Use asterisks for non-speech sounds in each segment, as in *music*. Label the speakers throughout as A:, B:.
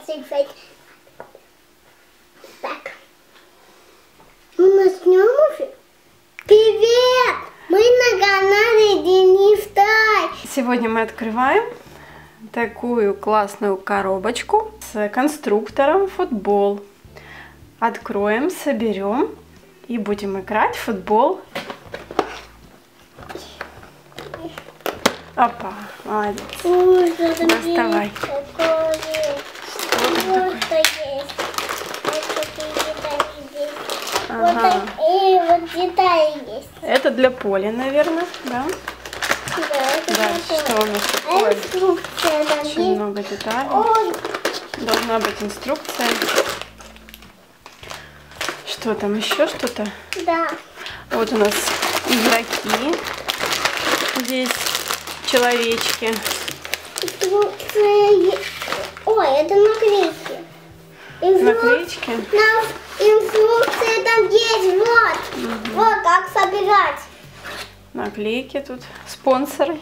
A: цифрать. Так. Мы начнем уже? Привет! Мы на канале Денис Тай.
B: Сегодня мы открываем такую классную коробочку с конструктором футбол. Откроем, соберем и будем играть в футбол. Опа, молодец.
A: Ой,
B: Доставай.
A: Вот что есть. Вот такие детали есть. Вот
B: Ага.
A: такие вот детали есть.
B: Это для поля, наверное, да?
A: Да, это
B: Дальше
A: такое.
B: что у нас
A: А
B: такое?
A: инструкция там
B: Очень
A: есть.
B: много деталей.
A: Ой,
B: Должна быть инструкция. Что там еще что-то?
A: да.
B: Вот у нас игроки. Здесь человечки.
A: Инструкция. Ой, это наклейки.
B: Наклеечки.
A: Нам инструкция там есть, вот. Вот как собирать.
B: Наклейки тут. Спонсоры.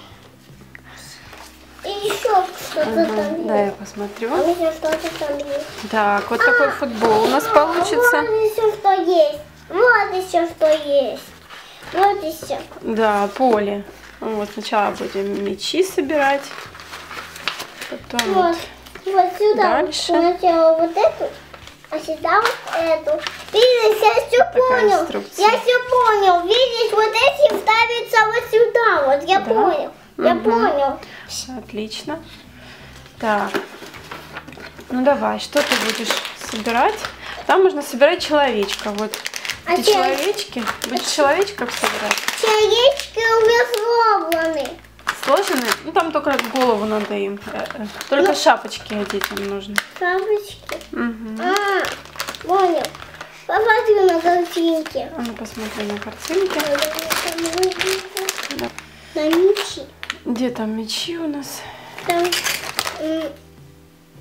A: И еще что-то
B: Ага,
A: там
B: Да, я
A: есть.
B: посмотрю.
A: А еще что-то там есть.
B: Так, вот такой футбол у нас получится.
A: Вот еще что есть. Вот еще что есть. Вот еще.
B: Да, поле. Вот сначала будем мячи собирать. Потом
A: Вот.
B: вот.
A: Вот сюда.
B: Дальше.
A: Сначала вот эту, а сюда вот эту. Видишь, я все
B: такая
A: понял. Я все понял. Видишь, вот эти ставятся вот сюда. Вот я
B: Да?
A: понял. Я
B: Мгм.
A: понял.
B: Отлично. Так. Ну давай, что ты будешь собирать? Там можно собирать человечка. Вот
A: А
B: эти
A: чё-
B: человечки. Будешь человечков собирать?
A: Человечки у меня.
B: Сложены? Ну там только голову надо им. Э, э, Только
A: Ну.
B: шапочки одеть им нужно.
A: Шапочки.
B: Мгм.
A: А, понял. Посмотрю на картинке.
B: А ну посмотри на картинки. Да.
A: На мечи.
B: Где там мечи у нас?
A: Там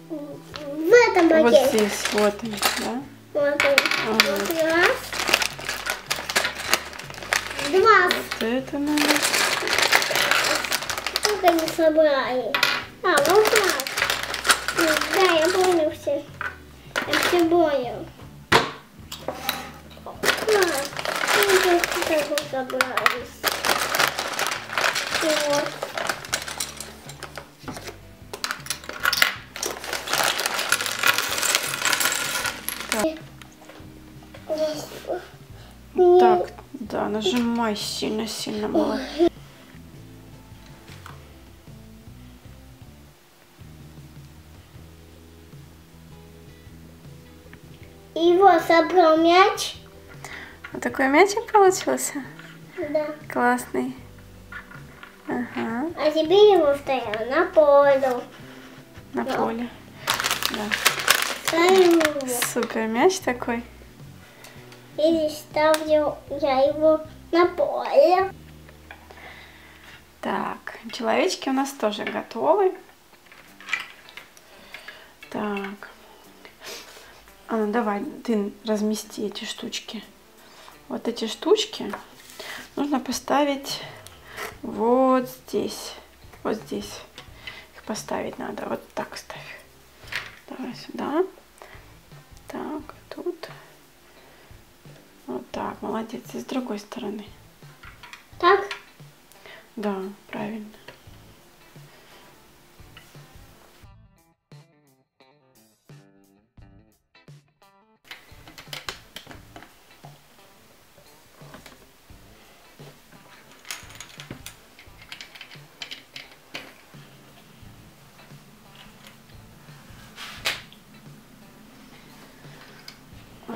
A: в этом
B: Вот
A: пакете.
B: здесь, вот они, да?
A: Вот он.
B: Ага.
A: Вот раз. Два.
B: Вот это надо.
A: Как они собрали? А, вот так. М, Да, я понял все. Я все понял. Так. Ну, так собрались. Вот.
B: Так, да, нажимай сильно-сильно, молодец.
A: Собрал мяч.
B: Вот такой мячик получился?
A: Да.
B: Классный. Ага,
A: А теперь его ставим на полу.
B: на
A: Да.
B: поле. Да. Супер мяч такой.
A: И ставлю я его на поле.
B: Так, человечки у нас тоже готовы. Так. А ну давай, ты размести эти штучки. Вот эти штучки нужно поставить вот здесь. Вот здесь. Их поставить надо. Вот так ставь. Давай сюда. Так, тут. Вот так, молодец. И с другой стороны.
A: Так?
B: Да, правильно.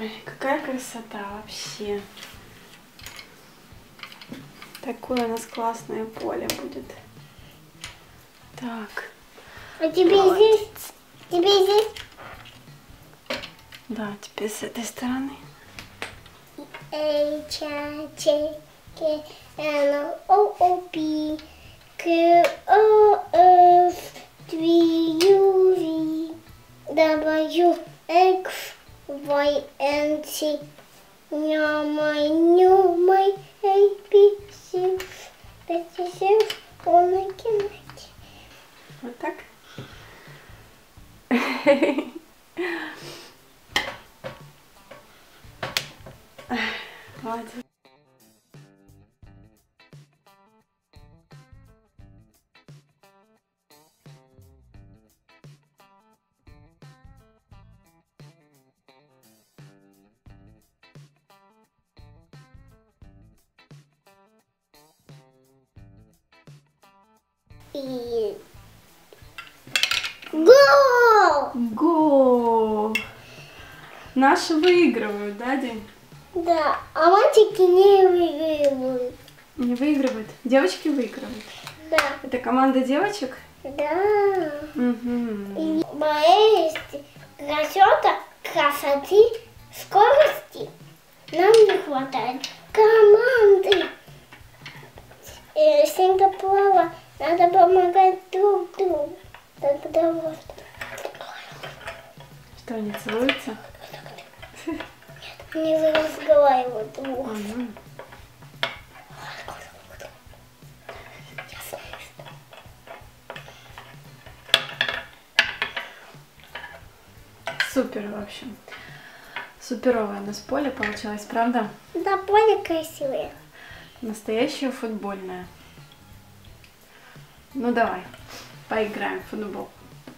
B: Ой, какая красота вообще. Такое у нас классное поле будет. Так,
A: А тебе здесь? Тебе здесь?
B: да, теперь с этой стороны.
A: W, X, Y and C. Now my new my A B C. Będzie się
B: one kiedyś. No tak. Ładnie.
A: И... Гол!
B: Гол! Наши выигрывают, да, Дим?
A: Да, а мальчики не выигрывают.
B: Не выигрывают. Девочки выигрывают.
A: Да,
B: Это команда девочек?
A: да.
B: Угу.
A: И есть расчета красоты, скорости. Нам не хватает команды. И Сингапура надо помогать друг другу. Тогда вот.
B: Что, они целуются?
A: Не разговаривают друг.
B: Мгм. Супер, в общем. Суперовое у нас поле получилось, правда?
A: Да, поле красивое.
B: Настоящее футбольное. Ну давай, поиграем в футбол.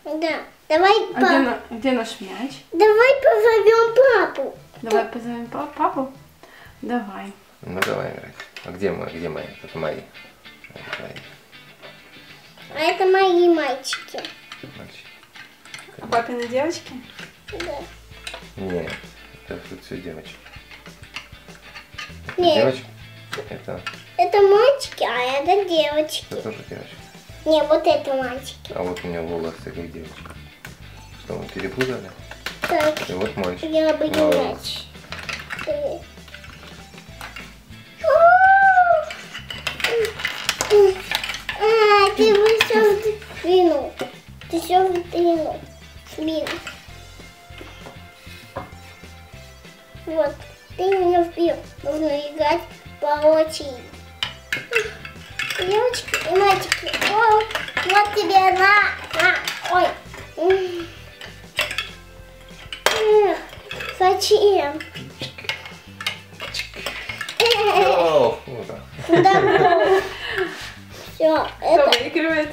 A: Да. Давай,
B: А где, где наш мяч?
A: Давай позовем папу.
B: Давай позовем па- папу. Давай.
C: Ну давай играть. А где мы? Где мои? Это мои. Это твои.
A: А это мои мальчики.
C: Мальчики.
B: А папины девочки?
A: Да.
C: Нет, это тут все девочки.
A: Нет.
C: девочки? Это,
A: Это мальчики, а это девочки.
C: это тоже девочки.
A: Не, вот это мальчики.
C: А вот у меня волосы как девочка. Что, мы перепутали?
A: Так,
C: И вот мальчик.
A: я бы не мяч. Э. А, ты вышел в вину. Ты все в вину. Блин. Вот, ты меня вбил. Нужно играть по очереди. Девочки и мальчики. О, вот тебе на, на. Ой. Зачем?
C: О.
A: Да, Все,
B: Кто
A: это
B: выигрывает?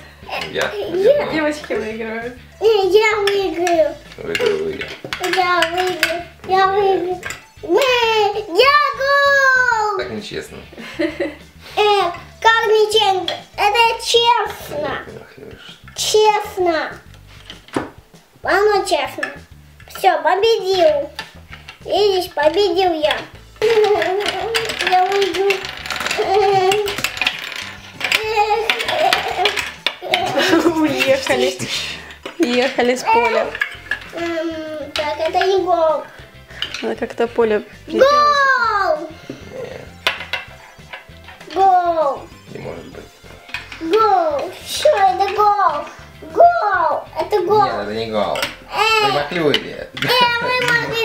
C: Я.
A: Я.
B: Девочки выигрывают.
A: Не, я выиграю.
C: Выиграю я.
A: Я выиграю. Я выиграю. Мы, я гол!
C: Так нечестно.
A: Как ничего? Это честно. Честно. Оно честно. Все, победил. Видишь, победил я. *laughs* Я уйду. *laughs*
B: Уехали. Уехали с поля.
A: М, Так, это не гол.
B: Надо как-то поле
A: Гол! Гол! Что это гол? Гол! Это гол!
C: Нет, это не гол. Вы
A: могли...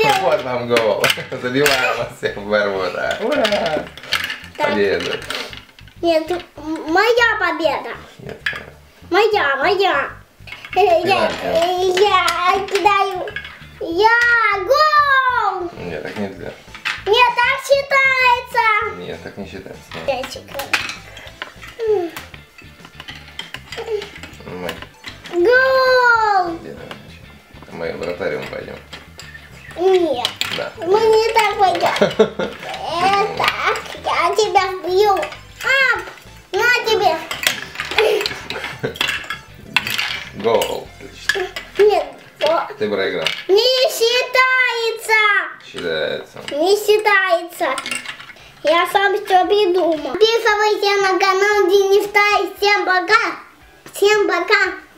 A: *laughs*
C: Вот вам гол. *laughs* Забиваем вас всех в ворота. Ура! Победа.
A: Нет, моя победа.
C: Нет,
A: Моя, моя. Э, Я, э, я кидаю. Я гол!
C: нет, так нельзя.
A: Нет, так считается.
C: Нет, так не считается. Нет. Мы,
A: Гол!
C: где, мы в вратарем пойдем.
A: Нет,
C: Да.
A: мы не так пойдем. *laughs* Э, так, я тебя бью. Ап! На тебе.
C: Гол.
A: Нет,
C: Ты проиграл.
A: не считается.
C: Считается.
A: Не считается. Я сам все придумал. Подписывайтесь на канал Денис Тай. Всем пока. Всем пока.